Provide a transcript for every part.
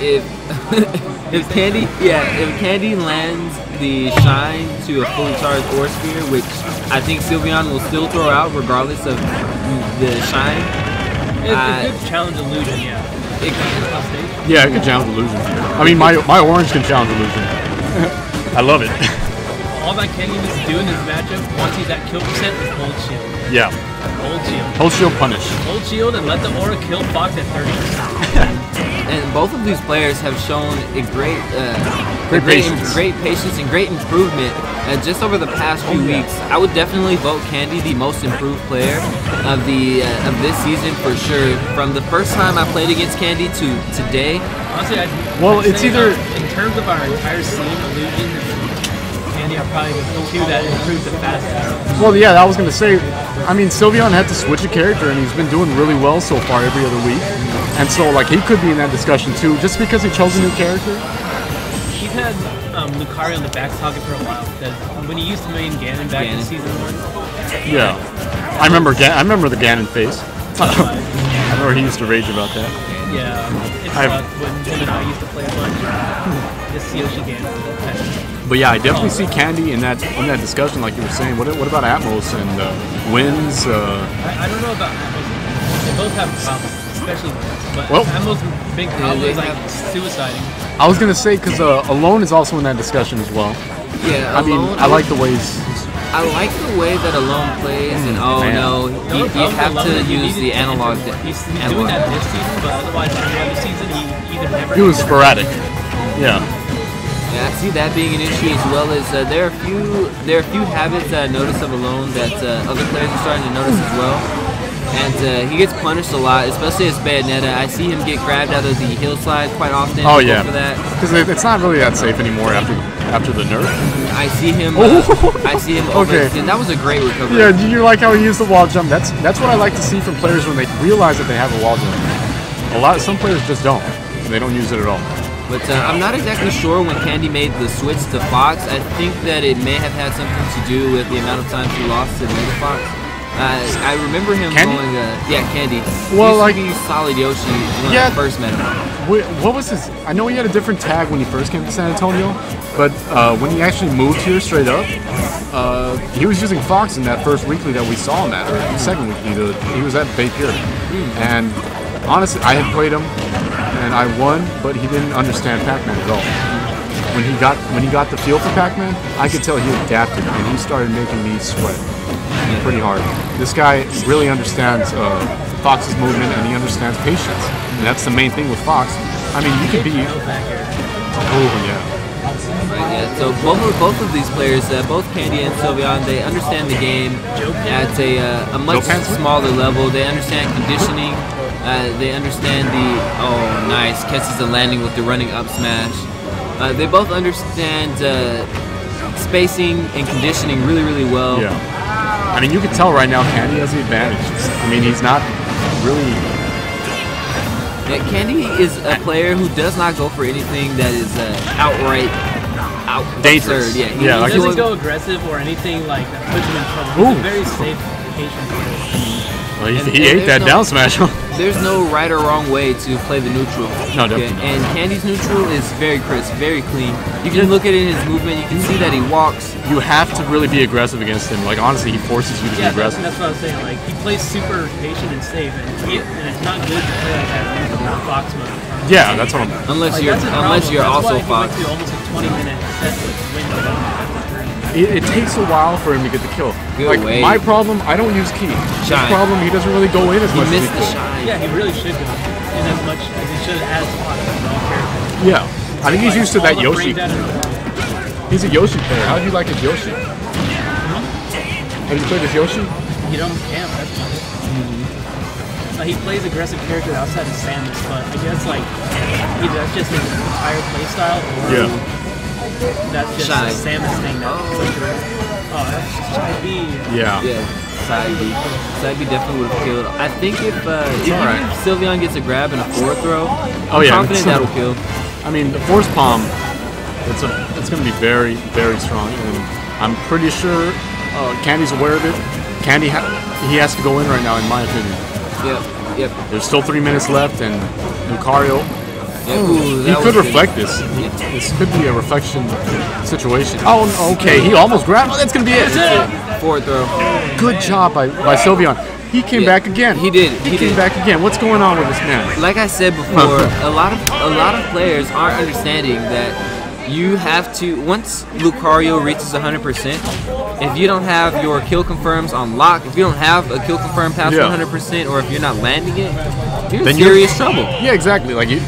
if if Candy, yeah, if Candy lands the shine to a fully charged Aura Sphere, which I think Sylveon will still throw out regardless of the shine. It, Uh, it could challenge illusion, yeah. It, Off stage. Yeah, it can challenge illusion. I mean, my my orange can challenge illusion. I love it. All that Candy needs to do in this matchup, once he's at kill percent, is hold shield. yeah. Hold shield. Hold shield punish. Hold shield and let the aura kill Fox at 30. and both of these players have shown a great, uh, Great great, patience. great patience and great improvement. Uh, just over the past few weeks, I would definitely vote Candy the most improved player of the uh, of this season for sure. From the first time I played against Candy to today, Honestly, I'd, Well, I'd it's either- uh, in terms of our entire scene, illusion and probably the two that improved the fastest. Well, yeah, I was gonna say. I mean, Sylveon had to switch a character, and he's been doing really well so far every other week. And so, like, he could be in that discussion too, just because he chose a new character. He's had um, Lucario on the back pocket for a while because when he used to main Ganon back in season one, Yeah, I remember. Ga- I remember the Ganon face. I remember he used to rage about that. yeah, it sucked when him and I used to play a bunch. This Yoshi Ganon. But yeah, I definitely see Candy in that in that discussion, like you were saying. What, what about Atmos and uh, Wins? Uh, I, I don't know about Atmos. They both have problems, especially Wins. But Well- Atmos' big problem they is like suiciding. I was gonna say because uh, Alone is also in that discussion as well. yeah, I mean, Alone- I like the ways. I like the way that Alone plays, and oh Man. no, you, you have to use the analog. to- He's, he's analog. doing that this season, but otherwise every other season he either never. He was sporadic. Yeah. Yeah, I see that being an issue as well as uh, there are a few there are a few habits that I notice of Alone that uh, other players are starting to notice as well. And uh, he gets punished a lot, especially as Bayonetta. I see him get grabbed out of the heel slide quite often. Oh yeah. For that, Because it's not really that safe anymore after after the nerf. I see him. Uh, I see him. Okay. Overextend. That was a great recovery. Yeah, do you like how he used the wall jump? That's that's what I like to see from players when they realize that they have a wall jump. A lot, some players just don't. They don't use it at all. But uh, I'm not exactly sure when Candy made the switch to Fox. I think that it may have had something to do with the amount of times he lost to Mega Fox. Uh, I remember him Candy? going, uh, yeah, Candy. Well, He like- to solid Yoshi when Yeah. I first met him. Wait, what was his? I know he had a different tag when he first came to San Antonio, but uh, when he actually moved here straight up, uh, he was using Fox in that first weekly that we saw him at, or the second weekly. He was at Bay Pier, and honestly, I had played him, and I won, but he didn't understand Pac-Man at all. When he got when he got the feel for Pac-Man, I could tell he adapted, and he started making me sweat pretty hard. This guy really understands uh, Fox's movement, and he understands patience, and that's the main thing with Fox. I mean, you could be, oh yeah, Right, yeah. So both of, both of these players, uh, both Candy and Sylveon, they understand the game at a, uh, a much smaller level. They understand conditioning. Uh, they understand the oh nice catches the landing with the running up smash. Uh, they both understand uh, spacing and conditioning really really well. yeah. I mean, you can tell right now Candy has the advantage. I mean, he's not really. Yeah, Candy is a player who does not go for anything that is uh, outright out Dangerous. absurd. Yeah, he, Yeah, He like doesn't going- go aggressive or anything like that puts him in trouble. He's Ooh. a very safe patient player. Well, he, And- he and ate that no- down smash. There's no right or wrong way to play the neutral. No, definitely not. And Candy's neutral is very crisp, very clean. You can look at it in his movement. You can see that he walks. you have to really be aggressive against him. Like honestly, he forces you to Yeah, be that's, aggressive. that's what I was saying. Like he plays super patient and safe, and, he, and it's not good to play like that in the Fox mode. Yeah, that's what I'm. Unless Like, you're unless problem. you're That's also why Fox. He went to almost a 20 minute set with window after three. It, it takes a while for him to get the kill. Good like way. my problem, I don't use key. His problem, he doesn't really go in as He much missed as he the could. shine. Yeah, he really should go in as much as he should as Fox with all characters. Yeah, I think he's Like, used to that Yoshi. brain dead and- He's a Yoshi player. How do you like his Yoshi? Have you played his Yoshi? You don't camp. That's about it. Like, he plays aggressive character outside of Samus, but I guess like either that's just his entire playstyle, or Yeah. That's just Shy. a Samus thing. That oh, that's side B. Yeah. Yeah, side B. Side B definitely would have killed. I think if uh, if, alright. if Sylveon gets a grab and a forward throw, Oh, I'm yeah, confident it's- that'll kill. I mean, the force palm, it's a, it's going to be very, very strong, and I'm pretty sure uh, Candy's aware of it. Candy, ha- he has to go in right now, in my opinion. Yep, yep. There's still three minutes left, and Lucario, Yeah, ooh, He could was good. reflect this. This could be a reflection situation. Oh, okay. He almost grabbed. Oh, that's gonna be it. Forward throw. Good job by, by Sylveon. He came Yeah, back again. he did, He, he came did. back again. What's going on with this man? Like I said before, a lot of a lot of players aren't understanding that you have to once Lucario reaches 100%. If you don't have your kill confirms on lock, if you don't have a kill confirm past Yeah. 100%, or if you're not landing it, you're in Then you're- serious trouble. Yeah, exactly. Like you.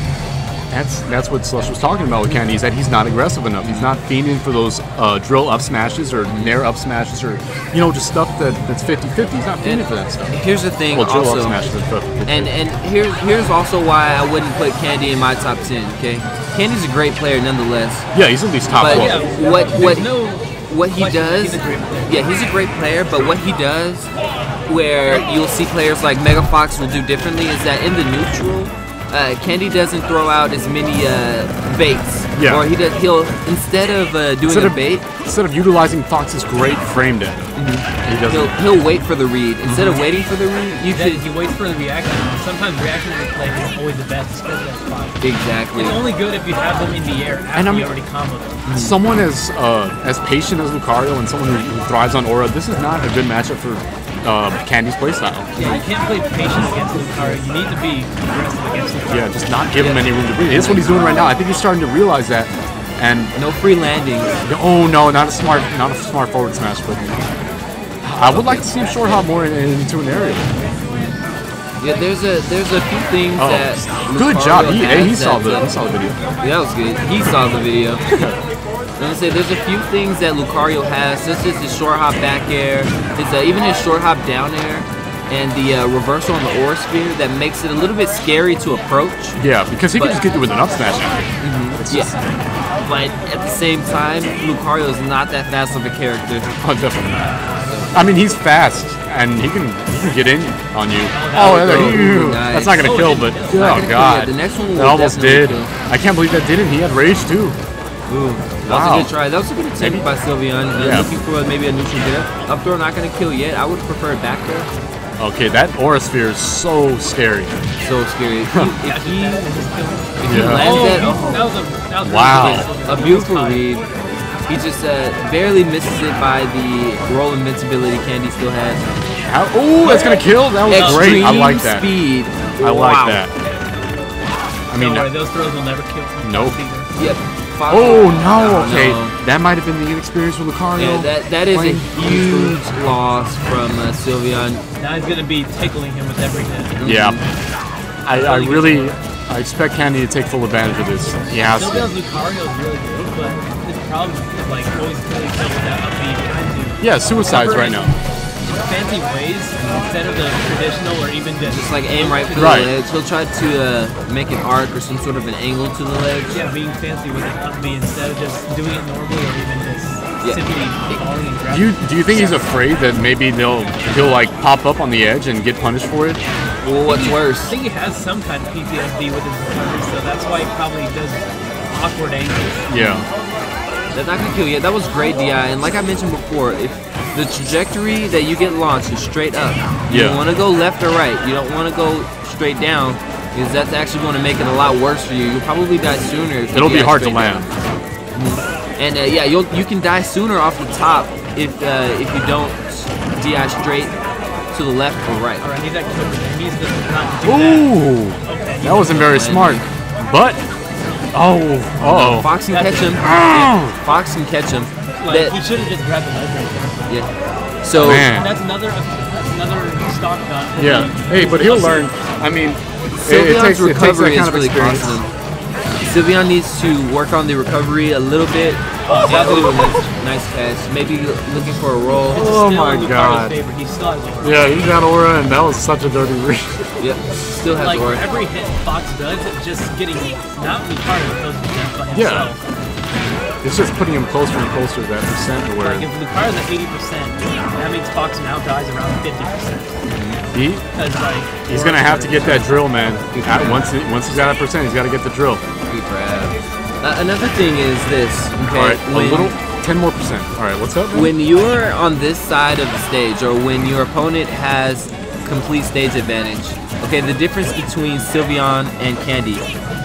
That's that's what Slush was talking about with Candy. Is that he's not aggressive enough. He's not fiending for those uh, drill up smashes or nair up smashes or you know just stuff that that's 50-50. He's not fiending for that stuff. Here's the thing, Well, drill up also. smashes are 50 And and here's here's also why I wouldn't put Candy in my top ten. Okay, Candy's a great player nonetheless, Yeah, he's at least top but 12. yeah, what there's what no what he does, he's a great player. yeah, he's a great player. But what he does, where you'll see players like Mega Fox will do differently, is that in the neutral, uh, Candy doesn't throw out as many uh, baits. Yeah. Or he does. He'll instead of uh, doing Instead a of, bait, instead of utilizing Fox's great frame data, he he'll doesn't. he'll wait for the read. Instead of waiting for the read, you Then could he waits for the reaction. Sometimes reactionary play is always the best, especially at spot. exactly. It's only good if you have them in the air And I'm- you already combo them. Someone as uh, as patient as Lucario and someone who, who thrives on aura, this is not a good matchup for uh, Candy's playstyle. Yeah, you can't play patient against Lucario. You need to be aggressive against Lucario. Yeah, just not give him any room to breathe. That's what he's doing right now. I think he's starting to realize that. And No free landings. oh no, not a smart, not a smart forward smash, but I would like to see him short hop more in, into an area. Yeah, there's a there's a few things Oh, that good Lucario job. He, has he saw the he saw the video. Yeah, that was good. He saw the video. I'm gonna say there's a few things that Lucario has, such as his short hop back air, his uh, even his short hop down air, and the uh, reversal on the aura sphere that makes it a little bit scary to approach. Yeah, because he But- can just get you with an up smash. It's just- Yeah. But at the same time, Lucario is not that fast of a character. Oh, definitely not. I mean, he's fast and he can he can get in on you. Oh, you- Nice. that's not gonna Oh, kill, but oh kill. Not gonna kill, yeah, god, the next one almost did. kill. I can't believe that didn't. He had rage too. Ooh, that was Wow. a good try. That was a good attempt by Sylveon. Uh, Yeah. Looking for maybe a neutral get up. Up throw not gonna kill yet. I would prefer it back there. Okay, that aura sphere is so scary. So scary. If he, if he, if he Yeah. lands Oh, that, he- oh, that was a that was Wow. a beautiful read. He just uh, barely misses it by the roll invincibility Candy still has. How, oh, that's gonna kill. That was great. I like that. speed. I like Wow. that. I mean, Don't worry, those throws will never kill. Nope. either. Yep. Fox- oh no. Okay, No. that might have been the inexperience with Lucario. Yeah, that that is a huge loss from uh, Sylveon. Now he's gonna be tickling him with every hit. Yeah, I, I really, I expect Candy to take full advantage of this. He has Sylveon's to. Lucario is really good, but his problem is like always really kill without up being trying to Yeah, suicides right now. Fancy ways instead of the traditional or even just Just like aim right for Right. the ledge. He'll try to uh, make an arc or some sort of an angle to the ledge. yeah, being fancy with his up B instead of just doing it normally or even just Yeah. simply falling and Do you do you think he's afraid that maybe they'll he'll like pop up on the edge and get punished for it? Well, what's worse? I think he has some kind of PTSD with his recovery, so that's why he probably does awkward angles. Yeah. That's not gonna kill you. That was great DI, and like I mentioned before, if the trajectory that you get launched is straight up, you Yeah. don't want to go left or right. You don't want to go straight down, because that's actually going to make it a lot worse for you. You'll probably die sooner. If It'll be hard to land. down. And uh, yeah, you'll you can die sooner off the top if uh, if you don't DI straight to the left or right. Alright, he's at kill He needs to not do Ooh, that. Okay, that wasn't very smart. But oh, oh, Fox can That's- catch him. Oh. Fox can catch him. like, That- he should have just grabbed the ledge right there. Yeah. Oh, so Man. And that's another that's another stock gun. yeah. Hey, but he'll learn. I mean, it, it Sylveon's takes it takes that kind is of really experience. costing. Sylveon needs to work on the recovery a little bit. Oh, Yeah, ooh, nice, nice catch. Maybe looking for a roll. Oh still my God. He still has. Yeah, he got aura, and that was such a dirty read. Yep, still has Like aura. every hit Fox does, just getting not Lucario close to death, but Yeah. Himself. It's just putting him closer and closer to that percent to where Like if Lucario's at 80%, that means Fox now dies around 50%. he like he's gonna have to get that drill, man. At- once he, once he's got a percent, he's got to get the drill. Uh, another thing is this. Okay, All right, a when, little, ten more percent. All right, what's up? man? when you're on this side of the stage, or when your opponent has complete stage advantage. Okay, the difference between Sylveon and Candy.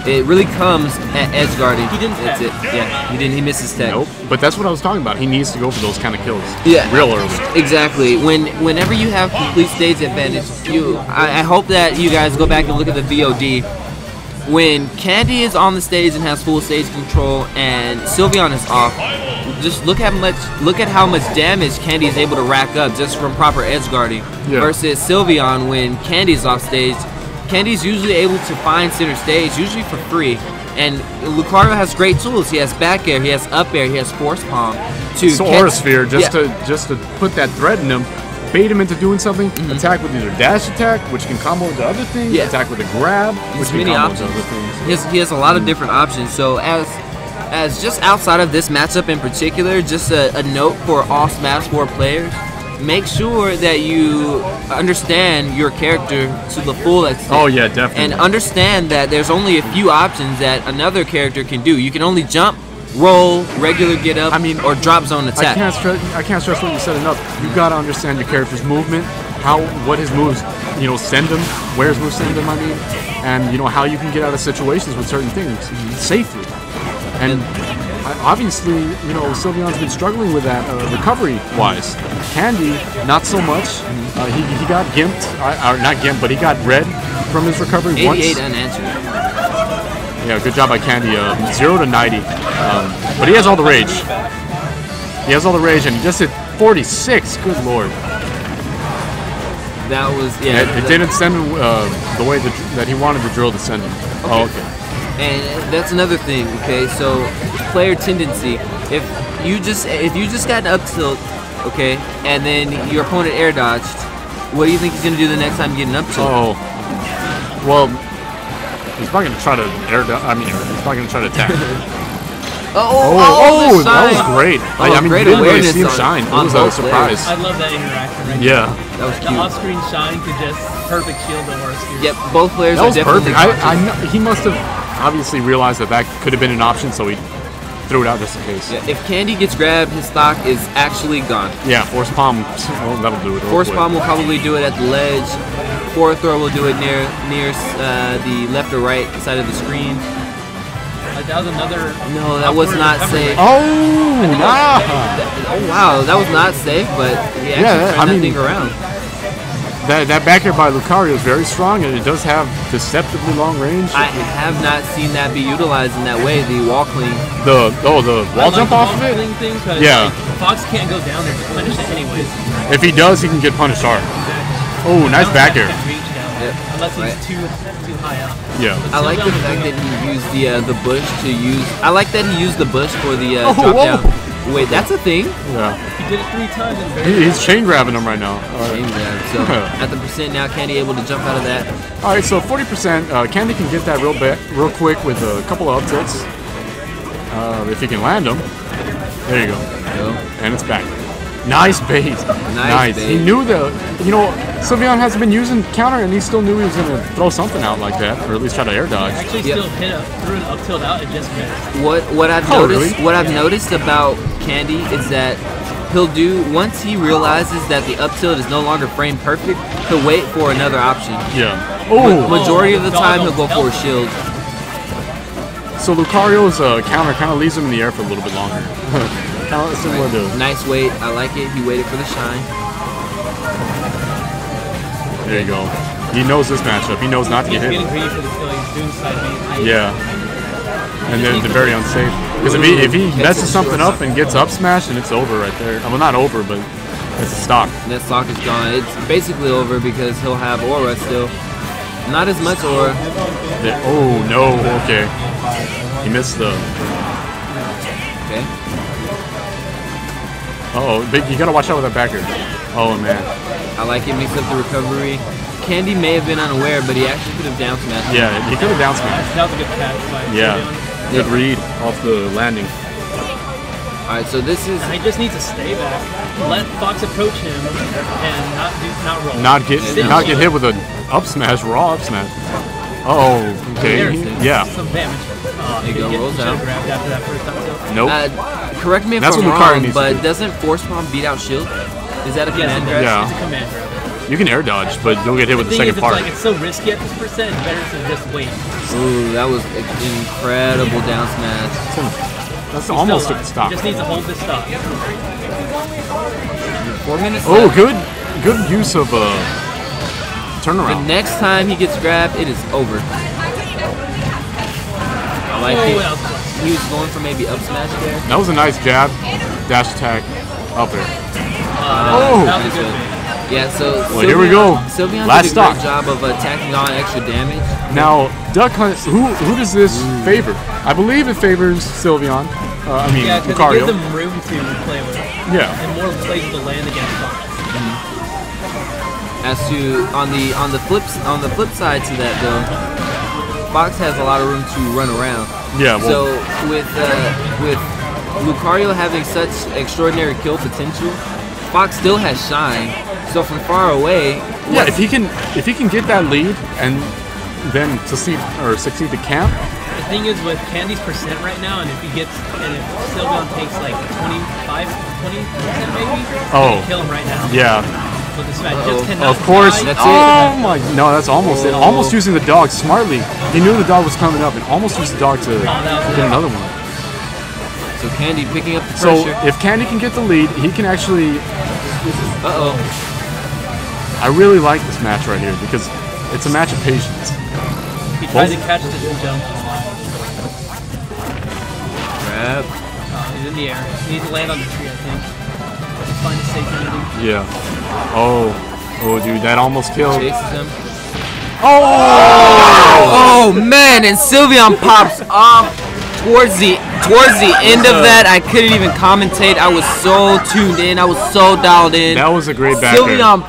It really comes at edge guarding. He didn't That's it. Yeah, he didn't. He missed his tech. Nope. But that's what I was talking about. He needs to go for those kind of kills. Yeah. Real early. Exactly. When whenever you have complete stage advantage, you I, I hope that you guys go back and look at the VOD. When Candy is on the stage and has full stage control and Sylveon is off, just look at much look at how much damage Candy is able to rack up just from proper edge guarding. Yeah. Versus Sylveon when Candy's off stage, Candy's usually able to find center stage, usually for free. And Lucario has great tools. He has back air, he has up air, he has force palm. To So Aura Sphere, just Yeah. to just to put that threat in him, bait him into doing something. Attack with either dash attack, which can combo into other things. Mm-hmm. Yeah. Attack with a grab, which There's can many combo options. into other things. He has, he has a lot of different options. So as as just outside of this matchup in particular, just a, a note for all Smash 4 players. Make sure that you understand your character to the full extent. Oh yeah, definitely. And understand that there's only a few options that another character can do. You can only jump, roll, regular get up, I mean, or drop zone attack. I can't stress. I can't stress what you said enough. You gotta understand your character's movement, how what his moves, you know, send him, where his moves send him. I mean, and you know how you can get out of situations with certain things safely. And obviously, you know, Sylveon's been struggling with that uh, recovery-wise. Candy, not so much. Uh, he, he got gimped, uh, or not gimped, but he got red from his recovery 88 once. unanswered. Yeah, good job by Candy. Uh, zero to 90. Um, but he has all the rage. He has all the rage, and he just hit 46. Good lord. That was yeah. It, it didn't send him uh, the way that, that he wanted the drill to send him. Oh, okay. And that's another thing, okay? So player tendency. If you just if you just got an up tilt, okay, and then your opponent air dodged, what do you think he's gonna do the next time you get an up tilt? Oh. Well, he's probably going to try to air. I mean, he's probably going to try to attack. Oh, Oh, oh, the that was great. I, Oh, I mean, great you didn't really see him on- shine. It was a both surprise. I love that interaction right Yeah. That was. The cute. off-screen shine to just perfect shield the horse. Yep, both players That are was definitely perfect. I, I know, he must have obviously realized that that could have been an option, so he threw it out just in case. Yeah, if Candy gets grabbed, his stock is actually gone. Yeah, force palm. Well, that'll do it. Force quick. bomb will probably do it at the ledge. Forward throw will do it near near uh, the left or right side of the screen. Like, that was another. No, that was not recovery. safe. Oh, nah. That- oh wow, that was not safe, but he actually Yeah, turned I that mean- thing around. That that back air by Lucario is very strong, and it does have deceptively long range. I have not seen that be utilized in that way. The wall clean. the oh the wall like jump the off ball of it. cling Thing 'cause, Yeah. like, Fox can't go down there to punish it anyways. If he does, he can get punished hard. Oh, nice back there, air. can't reach down, Yep. Unless he's Right. too too high up. Yeah. I like the fact that he used the uh, the bush to use. I like that he used the bush for the uh, Oh, drop whoa. down. Wait, that's a thing. Yeah. He did it three times He, he's chain grabbing him right now. All Chain grab. So at the percent now, Candy able to jump out of that. All right. So 40%. Uh, Candy can get that real bit, real quick with a couple of up tilts. Uh, if he can land them. There you go. So, And it's back. Nice bait. Nice. bait. He knew the. You know, Sylveon hasn't been using counter, and he still knew he was going to throw something out like that, or at least try to air dodge. actually Yep. still hit up threw an up tilt out and just missed. what what I've Oh, noticed really? what I've noticed about Candy is that he'll do once he realizes that the up tilt is no longer frame perfect, he'll wait for another option. Yeah. Ma- Oh. Majority of the Oh, time, he'll go for a shield. So Lucario's uh, counter kind of leaves him in the air for a little bit longer. kind of similar to. Nice wait. I like it. He waited for the shine. There you go. He knows this matchup. He knows not to get hit. greedy for the kill. He's doing side B. Yeah. And they're, they're very unsafe. Because if he, if he messes something up and gets up smash, then it's over right there. Well, not over, but it's a stock. That stock is gone. It's basically over because he'll have aura still. Not as much aura. There- Oh, no. Okay. He missed the. Okay. Uh oh. You gotta watch out with that back air. Oh, man. I like it. Mixed up the recovery. Candy may have been unaware, but he actually could have down smashed. Yeah, he could have down smashed. That was a good catch by Yeah. Sylveon. Good read off the landing. All right. So this is He just needs to stay back. Let Fox approach him and not do not roll. Not get Yeah. not get hit with a up smash, raw up smash. Oh, okay. Yeah. Some damage. Oh, There you go, he rolls should've out. grabbed after that first up. Nope. Uh, correct me if That's I'm what wrong, but do. doesn't Force Palm beat out Shield? Is that a Yes, command grab? Yeah. It's a command grab. You can air dodge, but you'll get hit with the thing is, second it's part. like it's so risky at this percent. It's better to just wait. Ooh, that was an incredible down smash. That's Still almost took stop. the. He just needs to hold this stock. Four minutes. Oh, left. good, good use of uh, The turnaround. next time he gets grabbed, it is over. I like Oh, it. that was. He was going for maybe up smash there. That was a nice jab, dash attack, up there. Uh, Oh. that was good. Yeah, so Well, here we go. Sylveon Last did a stock. great job of attacking on extra damage. Now, Duck Hunt, who who does this favor? I believe it favors Sylveon. Uh, I mean, Yeah, because it Lucario. gives them room to play with yeah. and more plays to land against Fox. As to on the on the flips on the flip side to that though, Fox has a lot of room to run around. Yeah, well, So with uh, with Lucario having such extraordinary kill potential, Fox still has shine. So from far away, yeah, if he can if he can get that lead and then succeed or succeed to camp, The thing is with Candy's percent right now, and if he gets, and if Sylveon takes like 25, 20 percent maybe, Oh. kill him right now. yeah, With the smash, Uh-oh. just cannot of course. die. That's oh my, no, that's almost it. Oh. Almost using the dog smartly. He knew the dog was coming up and almost used the dog to was get it. another one. so Candy picking up the pressure. So if Candy can get the lead, he can actually. uh oh, I really like this match right here because it's a match of patience. He tried to Both- catch the jump. grab. Uh, he's in the air. He needs to land on the tree, I think. Just find a safe landing. Yeah. Oh, oh, dude, that almost killed. chases him. Oh! Oh man, and Sylveon pops off towards the towards the end of that. I couldn't even commentate. I was so tuned in. I was so dialed in. That was a great back air. Sylveon